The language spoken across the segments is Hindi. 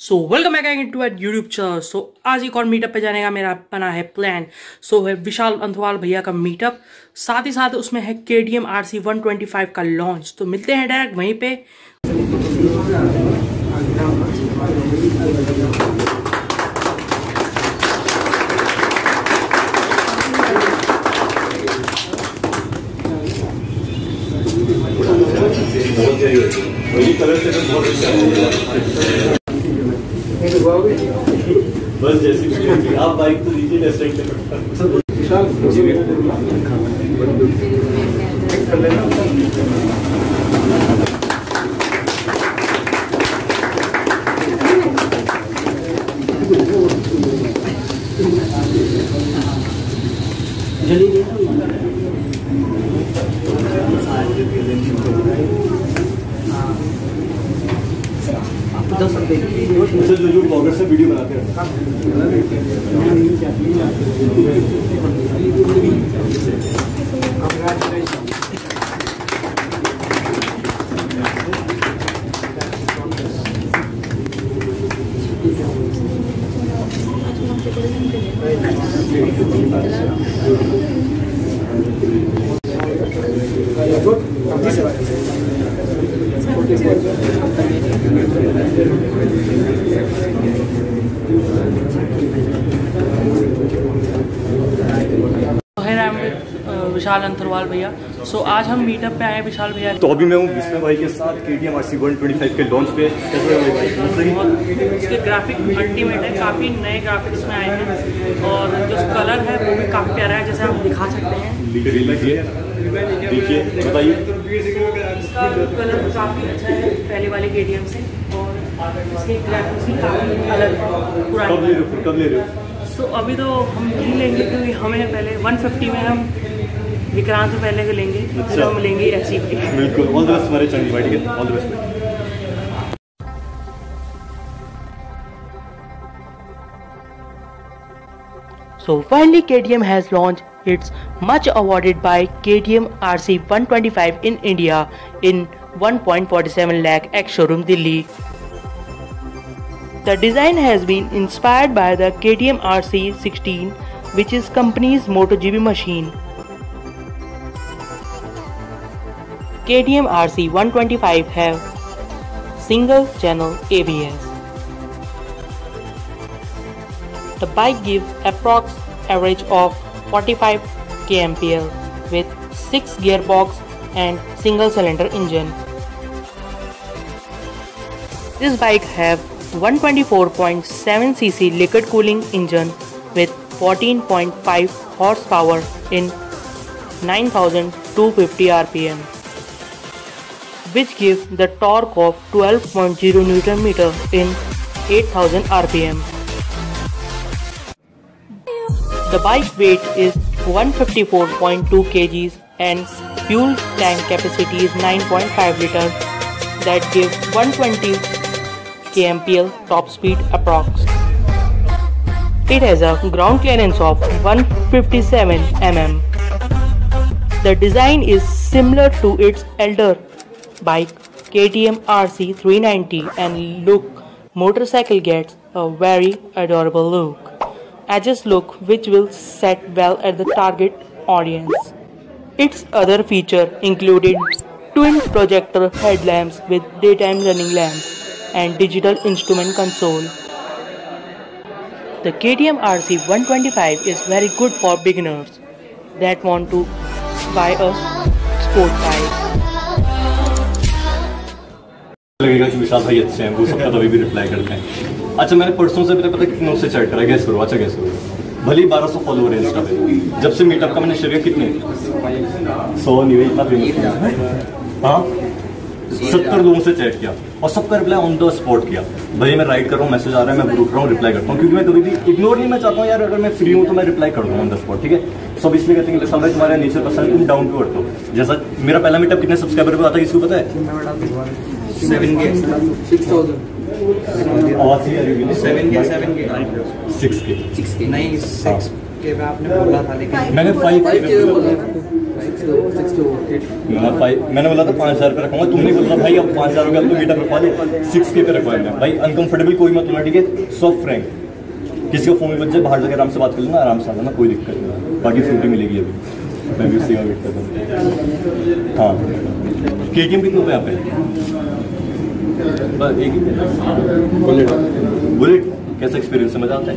So welcome back to at YouTube channel so आज एक और मीटअप पे जाने का मेरा बना है प्लान सो so, है विशाल अंथवाल भैया का मीटअप साथ ही साथ उसमें है के D M R C one twenty five का लॉन्च तो मिलते हैं डायरेक्ट वहीं पे. से बहुत है बस जैसे भी आप बाइक तो लीजिए टेस्ट राइड अच्छा जो जो ब्लॉगर से वीडियो बनाते हैं है राम विशाल अंथरवाल भैया। सो आज हम मीटअप पे आए विशाल भैया। तो अभी मैं हूँ विस्मय भाई के साथ K T M R C one twenty five के लॉन्च पे। कैसे हो भाई? इसके ग्राफिक अल्टीमेट है। काफ़ी नए ग्राफिक्स में आए हैं। और जो कलर है वो भी काफ़ी प्यारा है जैसे हम दिखा सकते हैं। देखिए बताइए। इसका कलर काफ़ी अच्छा है पहले वाले के से। और इसके ग्राफिक्स भी काफ़ी अलग कब ले पुराने रहे हो कब ले रहे हो? सो अभी तो हम नहीं लेंगे क्योंकि हमें पहले 150 में हम विक्रांत से पहले को लेंगे फिर अच्छा। हम लेंगे पे बिल्कुल ऑल द बेस्ट हमारे चैनल भाई ठीक है all the best So finally KTM has launched its much awarded by KTM RC 125 in India in 1.47 lakh X showroom Delhi. The design has been inspired by the KTM RC 16 which is company's MotoGP machine. KTM RC 125 have single channel ABS. The bike gives approx average of 45 kmpl with 6 gearbox and single cylinder engine. This bike have 124.7cc liquid cooling engine with 14.5 horsepower in 9250 rpm which give the torque of 12.0 Nm in 8000 rpm. The bike weight is 154.2 kgs and fuel tank capacity is 9.5 liters that give 120 kmpl top speed approx. It has a ground clearance of 157 mm. The design is similar to its elder bike KTM RC 390 and look motorcycle gets a very adorable look edges look which will set well at the target audience. Its other feature included twin projector headlamps with daytime running lamps and digital instrument console. The KTM RC 125 is very good for beginners that want to buy a sport bike. लगेगा कि विशाल भाई अच्छे हैं, वो सबका तभी भी रिप्लाई करते हैं। अच्छा मैंने परसों से मेरे पता कितने उससे चैट करा गैस करो अच्छा गैस करो। भले बारह सौ फॉलोवर है इंस्टा पे जब से मीटअप का मैंने शेयर कितने? सौ नहीं इतना फ़ेमस हाँ? सत्तर लोगों से चैट किया और सबका रिप्लाई ऑन द स्पॉट किया। भाई मैं राइट कर रहा हूँ मैसेज आ रहा है, मैं रुक रहा हूँ रिप्लाई करता हूँ, क्योंकि मैं कभी भी इग्नोर नहीं, मैं चाहता हूँ, यार, अगर मैं फ्री हूँ तो मैं रिप्लाई कर दूँ ऑन द स्पॉट ठीक है? सब इसलिए कहते हैं सब तुम्हारा नेचर पसंद तुम डाउन टू अर्थ हो? जैसा मेरा पहला मीटअप कितने सब्सक्राइबर पे आता है किसको पता है? सेवन के सिक्स थाउज़ेंड ही आ है सेवन के सेवन के सिक्स के सिक्स के नहीं सिक्स के में आपने बोला था लेकिन मैंने फाइव फाइव के बोला मैंने बोला था पाँच हज़ार पे रखूँगा। तुमने बोला भाई अब पाँच हज़ार रुपये अब तो मीटर रखवा दे। सिक्स के पे रखवाए मैं भाई अनकंफर्टेबल कोई मत होना ठीक है? सॉफ्ट फ्रैंक किसी का फ़ोन भी बच जाए बाहर जाकर आराम से बात कर लेना आराम से आना कोई दिक्कत नहीं। है बाकी फ्रूटी मिलेगी अभी। मैं भी उसी का वेट कर हूँ। हाँ। के एम कितने पे आप एक बुलेट। बुलेट? कैसा एक्सपीरियंस है? मज़ा आता है?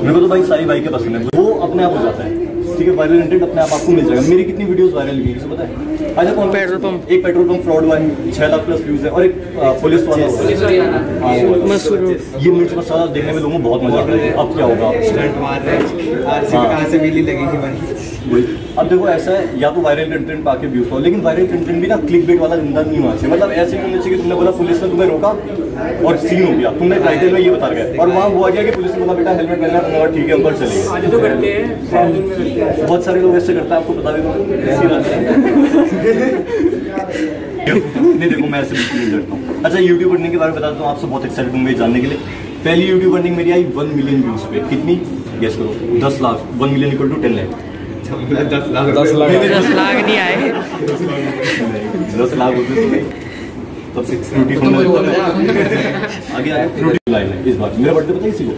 मेरे को तो भाई सारी बाइकें पसंद है। वो अपने आप हो जाता है। ठीक है वायरल इंटेंट अपने आप आपको मिल जाएगा। मेरी कितनी वीडियोस वायरल हुई को पता है? अच्छा कौन पेट्रोल पंप। एक पेट्रोल पंप फ्रॉड हुआ है छह लाख प्लस व्यूज़ है और एक पुलिस वाला है। हाँ, वाला। ये मिर्च मसाला देखने में लोगों को बहुत मज़ा आता है। अब क्या होगा? स्टंट मार रहे हैं। आरसी हाँ। कहाँ से मिली लगेगी भाई? वही। अब देखो ऐसा है या तो वायरल कंटेंट पाके व्यूज़ हो लेकिन वायरल कंटेंट भी ना क्लिक बेट वाला गंदा नहीं होना चाहिए। मतलब ऐसे नहीं होना चाहिए कि तुमने बोला पुलिस ने तुम्हें रोका और सीन हो गया। तुमने टाइटल में ये बता गया और वहाँ वो आ गया कि पुलिस ने बोला बेटा हेलमेट पहनना है, ठीक है ऊपर चले तो करते हैं। बहुत सारे लोग ऐसे करते हैं आपको पता भी ऐसी नहीं देखो मैं ऐसे बिल्कुल नहीं डरता हूँ। अच्छा यूट्यूब अर्निंग के बारे में बताता हूँ आपसे बहुत एक्साइटेड हूँ जानने के लिए। पहली यूट्यूब अर्निंग मेरी आई वन मिलियन व्यूज़ पे। कितनी? गेस करो। दस lakh. One million equal to ten lakh दस लाख। दस लाख नहीं आए। दस लाख होते तो तब से फ्रूटी फ़ोन आगे आया फ्रूटी लाइन है। इस बार मेरा बर्थडे पता है किसी को?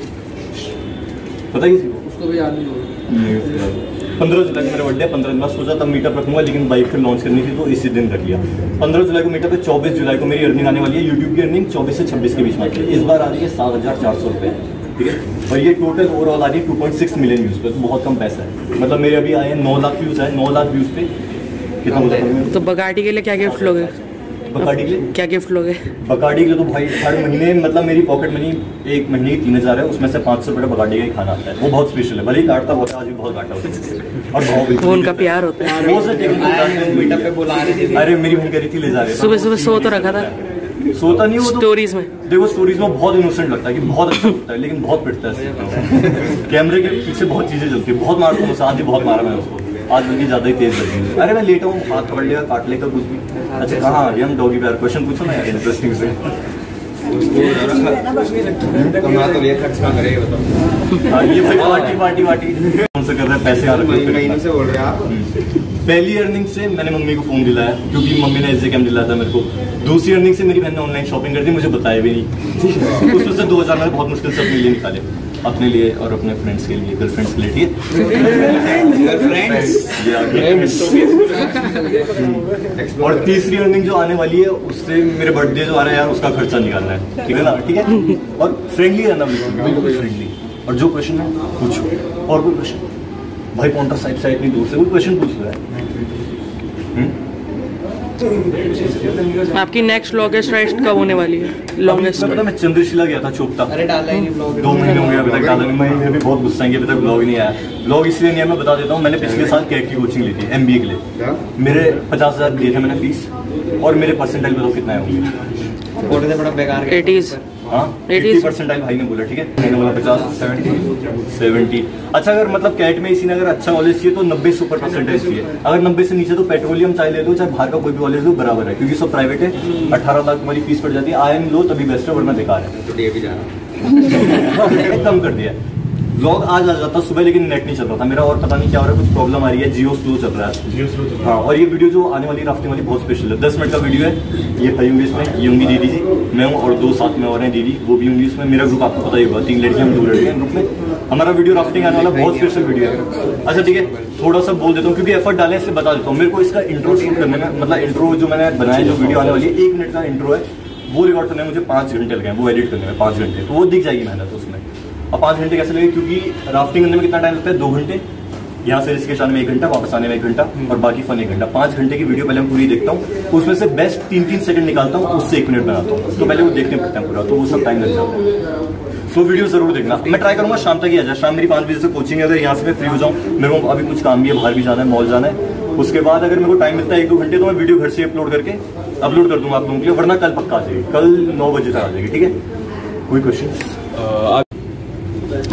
पता है किसी को? उसको भी याद नहीं होगा। पंद्रह जुलाई को मेरा बर्थडे पंद्रह दिन बाद सोचा तब मीटअप रखूँगा लेकिन बाइक फिर लॉन्च करनी थी तो इसी दिन रख लिया। पंद्रह जुलाई को मीटअप है चौबीस जुलाई को मेरी अर्निंग आने वाली है यूट्यूब की अर्निंग चौबीस से छब्बीस के बीच में आती है। इस बार आ रही है सात हज़ार चार सौ रुपये ठीक है? और ये टोटल ओवरऑल आ रही है two point six million views पे तो बहुत कम पैसा है। मतलब मेरे अभी आए हैं नौ लाख व्यूज़ आए नौ लाख व्यूज़ पे। कितना तो बगाटी के लिए क्या गिफ्ट लोगे? बकाडी के क्या गिफ्ट लोगे? बकाडी के तो भाई हर महीने मतलब मेरी पॉकेट मनी एक महीने की तीन हज़ार है उसमें से पाँच सौ रुपये बकाडी का ही खाना आता है। वो बहुत स्पेशल है भले ही काटता बहुत है आज भी बहुत काटा होता है। और वो उनका प्यार होता है। वो से पे बुला रहे अरे मेरी बहन कह रही थी ले जा रहे सुबह सुबह सो तो रखा था। सोता नहीं वो तो। स्टोरीज में। देखो स्टोरीज में बहुत इनोसेंट लगता है कि बहुत अच्छा लगता है लेकिन बहुत पिटता है। कैमरे के पीछे बहुत चीज़ें चलती है। बहुत मारता हूँ आज ही बहुत मारा मैं उसको। आज बल्कि ज़्यादा ही तेज लगी अरे मैं लेटा हूँ हाथ पकड़ लिया काट लेगा कुछ भी। अच्छा कहाँ आ गया हम? डॉगी प्यार क्वेश्चन पूछो ना यार इंटरेस्टिंग से। तो हाँ, ये पार्टी पार्टी पार्टी कौन सा कर रहा है पैसे आ रहे हैं। से बोल रहे हैं आप। पहली अर्निंग से मैंने मम्मी को फ़ोन दिलाया क्योंकि मम्मी ने ऐसे कैम दिलाया था मेरे को। दूसरी अर्निंग से मेरी बहन ने ऑनलाइन शॉपिंग कर दी मुझे बताया भी नहीं। उसमें से दो हज़ार मैंने बहुत मुश्किल से अपने लिए निकाले। अपने लिए और अपने फ्रेंड्स के लिए गर्लफ्रेंड्स के लिए है? और तीसरी अर्निंग जो आने वाली है उससे मेरे बर्थडे जो आ रहा है यार उसका खर्चा निकालना है ठीक है ना? ठीक है? और फ्रेंडली रहना बिल्कुल बिल्कुल फ्रेंडली और जो क्वेश्चन है पूछो। और कोई क्वेश्चन भाई पॉन्टा साइड से इतनी दूर से कोई क्वेश्चन पूछ रहा है? हम्म? आपकी नेक्स्ट लॉन्गेस्ट राइड कब होने वाली है? लॉन्गेस्ट मैं पता मैं चंद्रशिला गया था चोपता अरे डाला ही नहीं ब्लॉग दो महीने हो गए अभी तक डाला नहीं। मैं भी बहुत गुस्सा है अभी तक ब्लॉग नहीं आया। ब्लॉग इसलिए नहीं है मैं बता देता हूँ मैंने पिछले साल कैट की कोचिंग ली थी एमबीए के लिए। मेरे पचास हज़ार दिए थे मैंने फ़ीस और मेरे परसेंटेज बताओ कितना है होंगे फ़ोटो से बड़ा बेकार गया। 80s हाँ 80 एटी परसेंटाइल भाई ने बोला ठीक है? मैंने बोला पचास सेवेंटी सेवेंटी अच्छा अगर मतलब कैट में इसी ने अगर अच्छा कॉलेज चाहिए तो नब्बे सुपर परसेंटेज चाहिए अगर नब्बे से नीचे तो पेट्रोलियम चाहे ले लो चाहे बाहर का कोई भी कॉलेज लो बराबर है। क्योंकि सब प्राइवेट है अठारह लाख तुम्हारी फ़ीस पड़ जाती है। आई एम लो तभी बेस्ट है वरना बेकार है। तो भी कम कर दिया। ब्लॉग आज आ जाता सुबह लेकिन नेट नहीं चल रहा था। मेरा और पता नहीं क्या हो रहा है कुछ प्रॉब्लम आ रही है। जियो स्लो चल रहा है। हाँ। और ये वीडियो जो आने वाली राफ्टिंग वाली बहुत स्पेशल है। दस मिनट का वीडियो है। ये भाई होंगे इसमें ये होंगी दीदी जी। मैं हूँ और दो साथ में और हैं दीदी। वो भी होंगी इसमें मेरा ग्रुप आपको पता ही होगा। तीन लड़कियाँ हम दो लड़के हैं ग्रुप में। हमारा वीडियो राफ्टिंग आने वाला बहुत स्पेशल वीडियो है। अच्छा ठीक है। थोड़ा सा बोल देता हूँ क्योंकि एफर्ट डाले इसलिए बता देता हूँ। मेरे को इसका इंट्रो शूट करने में मतलब इंट्रो जो मैंने बनाया जो वीडियो आने वाली है एक मिनट का इंट्रो है। वो रिकॉर्ड करने में मुझे पाँच घंटे लगे हैं। वो एडिट करने में पाँच घंटे। तो वो दिख जाएगी मेहनत उसमें। और पाँच घंटे कैसे लगे? क्योंकि राफ्टिंग करने में कितना टाइम लगता है? दो घंटे। यहाँ से ऋषिकेश आने में एक घंटा वापस आने में एक घंटा और बाकी फन एक घंटा। पाँच घंटे की वीडियो पहले मैं पूरी देखता हूँ। उसमें से बेस्ट तीन तीन सेकंड निकालता हूँ उससे एक मिनट बनाता हूँ। तो पहले वो देखने पड़ता है पूरा तो वो सब टाइम लग जाता है। सो वीडियो ज़रूर देखना। मैं ट्राई करूँगा शाम तक ही आ जाए। शाम मेरी पाँच बजे से कोचिंग है अगर यहाँ से मैं फ्री हो जाऊँ मेरे को अभी कुछ काम भी है बाहर भी जाना है मॉल जाना है। उसके बाद अगर मेरे को टाइम मिलता है एक दो घंटे तो मैं वीडियो घर से अपलोड करके अपलोड कर दूँगा आप लोगों के लिए वरना कल पक्का आ जाएगी। कल नौ बजे तक आ जाएगी ठीक है? कोई क्वेश्चन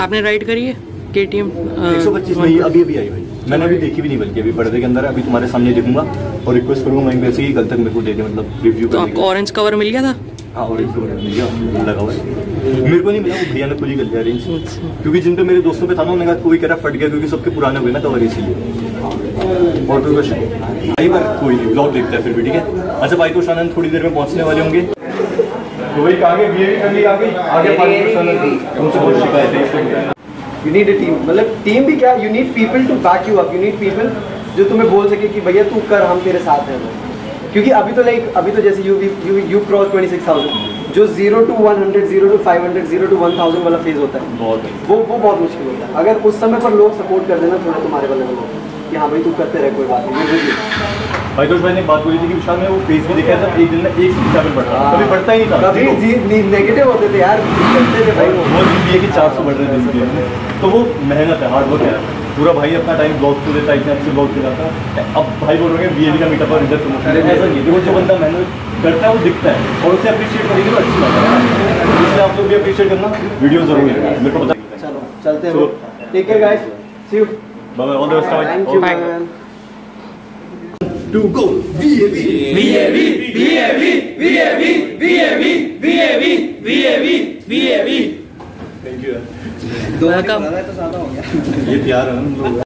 आपने राइड करी है? के टी एम एक सौ पच्चीस नहीं अभी अभी आई भाई मैंने अभी देखी भी नहीं बल्कि अभी पर्दे के अंदर है, अभी तुम्हारे सामने देखूँगा और रिक्वेस्ट करूँगा मैं वैसे ही कल तक मेरे को दे दे मतलब रिव्यू तो आपको ऑरेंज कवर मिल गया था? हाँ मिल गया लगा हुआ मेरे को नहीं मिला वो भैया ने खुद ही कर लिया अरेंज क्योंकि जिन पे मेरे दोस्तों पे था ना उन्होंने कहा कोई कह रहा फट गया क्योंकि सबके पुराने हुए ना कवर इसीलिए। और कोई क्वेश्चन भाई बार कोई नहीं ब्लॉग देखता है फिर भी ठीक है? अच्छा भाई तो शानंद थोड़ी देर में पहुँचने वाले होंगे। तो भाई आगे बीए कर ली आगे आगे उनसे बहुत शिकायत है यू नीड अ टीम मतलब टीम भी क्या? You need people to back you up you need people जो तुम्हें बोल सके कि भैया तू कर हम तेरे साथ हैं क्योंकि अभी तो लाइक अभी तो जैसे you you you cross twenty six thousand जो zero two one hundred zero two five hundred zero two one thousand वाला फ़ेज़ होता है। बहुत वो वो बहुत मुश्किल होता है। अगर उस समय पर लोग सपोर्ट कर देना थोड़ा तुम्हारे वाले लोग कि हाँ भाई तू करते रहे कोई बात नहीं। ये भाई तो ने बात बोली थी कि विशाल में वो फेस भी देखा था एक दिन में एक से चार बढ़ रहा था कभी बढ़ता ही नहीं था। कभी नेगेटिव होते थे यार करते थे भाई। वो वो ज़िंदगी कि चार सौ बढ़ रहे दिन तो वो मेहनत है हार्ड वर्क है। पूरा भाई अपना टाइम ब्लॉग को देता है इतने अच्छे ब्लॉग चलाता है। अब भाई बोल रहे हैं बी का मीटअप और इधर प्रमोशन ऐसा नहीं देखो जो बंदा मेहनत करता है वो दिखता है। और उसे अप्रिशिएट करेंगे तो अच्छी बात है। इसलिए आप लोग भी अप्रिशिएट करना। वीडियो ज़रूर है मेरे को बता चलो चलते हैं। ठीक है guys see you bye all the best thank you Bye. Man to go thank you Welcome. तो ज़्यादा हो गया ये प्यार है हम लोग